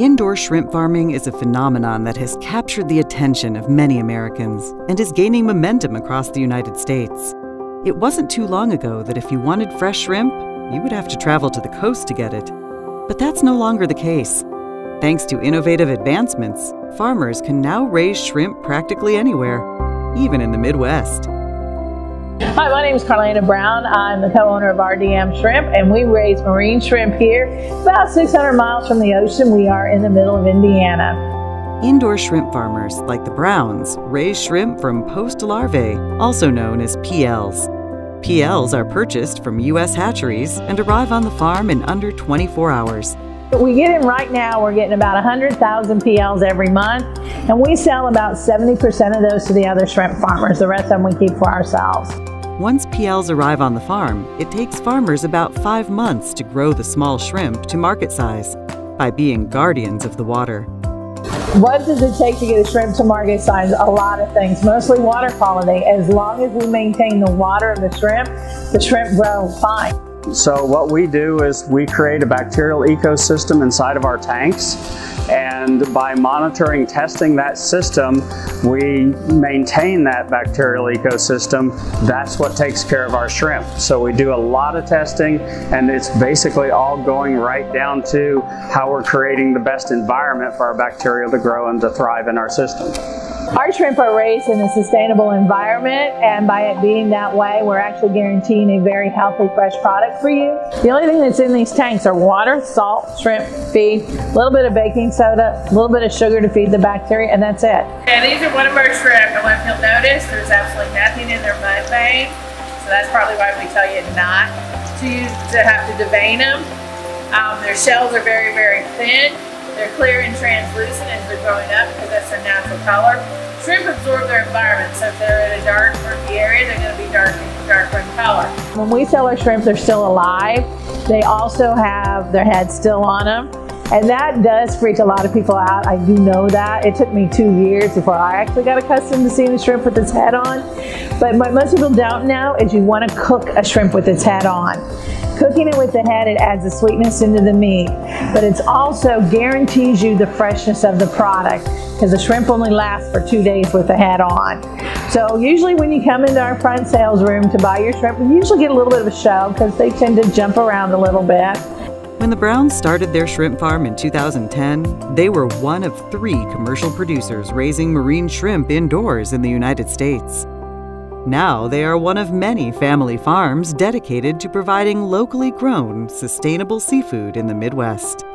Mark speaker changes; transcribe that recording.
Speaker 1: Indoor shrimp farming is a phenomenon that has captured the attention of many Americans and is gaining momentum across the United States. It wasn't too long ago that if you wanted fresh shrimp, you would have to travel to the coast to get it. But that's no longer the case. Thanks to innovative advancements, farmers can now raise shrimp practically anywhere, even in the Midwest.
Speaker 2: Hi, my name is Karlanea Brown. I'm the co-owner of RDM Shrimp, and we raise marine shrimp here about 600 miles from the ocean. We are in the middle of Indiana.
Speaker 1: Indoor shrimp farmers, like the Browns, raise shrimp from post larvae, also known as PLs. PLs are purchased from U.S. hatcheries and arrive on the farm in under 24 hours.
Speaker 2: We get in right now, we're getting about 100,000 PLs every month, and we sell about 70% of those to the other shrimp farmers. The rest of them we keep for ourselves.
Speaker 1: Once PLs arrive on the farm, it takes farmers about five months to grow the small shrimp to market size by being guardians of the water.
Speaker 2: What does it take to get a shrimp to market size? A lot of things, mostly water quality. As long as we maintain the water of the shrimp, the shrimp grow fine.
Speaker 3: So what we do is we create a bacterial ecosystem inside of our tanks and by monitoring, testing that system, we maintain that bacterial ecosystem. That's what takes care of our shrimp. So we do a lot of testing and it's basically all going right down to how we're creating the best environment for our bacteria to grow and to thrive in our system.
Speaker 2: Our shrimp are raised in a sustainable environment, and by it being that way, we're actually guaranteeing a very healthy, fresh product for you. The only thing that's in these tanks are water, salt, shrimp, feed, a little bit of baking soda, a little bit of sugar to feed the bacteria, and that's it.
Speaker 4: And these are one of our shrimp, and what you'll notice, there's absolutely nothing in their mud vein, so that's probably why we tell you not to, to have to devein them. Um, their shells are very, very thin. They're clear and translucent as they're growing up because that's their natural color. Shrimp absorb their environment, so if they're in a dark, murky area, they're going to be dark, darker in color.
Speaker 2: When we sell our shrimp, they're still alive. They also have their heads still on them. And that does freak a lot of people out. I do know that. It took me two years before I actually got accustomed to seeing a shrimp with its head on. But what most people don't know is you want to cook a shrimp with its head on. Cooking it with the head, it adds a sweetness into the meat, but it also guarantees you the freshness of the product because the shrimp only lasts for two days with the head on. So usually when you come into our front sales room to buy your shrimp, you usually get a little bit of a show because they tend to jump around a little bit.
Speaker 1: When the Browns started their shrimp farm in 2010, they were one of three commercial producers raising marine shrimp indoors in the United States. Now they are one of many family farms dedicated to providing locally grown, sustainable seafood in the Midwest.